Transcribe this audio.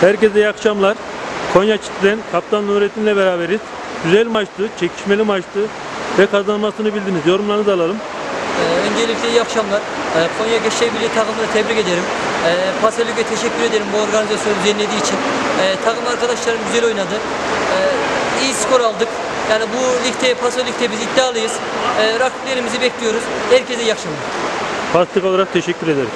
Herkese iyi akşamlar. Konya Çit'ten Kaptan Nurettin'le beraberiz. Güzel maçtı, çekişmeli maçtı ve kazanmasını bildiniz. Yorumlarınızı alalım. Ee, öncelikle iyi akşamlar. Ee, Konya Gençler Birliği takımını tebrik ederim. Ee, Paselük'e teşekkür ederim bu organizasyonu düzenlediği için. Ee, takım arkadaşlarım güzel oynadı. Ee, iyi skor aldık. Yani bu ligde, Paso Lig'de biz iddialıyız. Ee, rakiplerimizi bekliyoruz. Herkese iyi akşamlar. Pastik olarak teşekkür ederiz.